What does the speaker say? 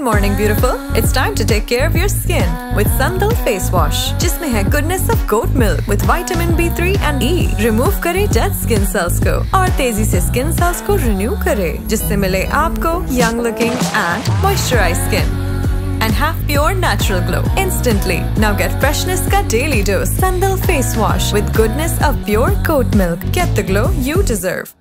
Good morning, beautiful. It's time to take care of your skin with Sandal face wash, जिसमें है goodness of goat milk with vitamin B3 and E. Remove करे dead skin cells को और तेजी से skin cells को renew करे, जिससे मिले आपको young looking and moisturized skin. And have pure natural glow instantly. Now get freshness ka daily dose. Sandal face wash with goodness of pure goat milk. Get the glow you deserve.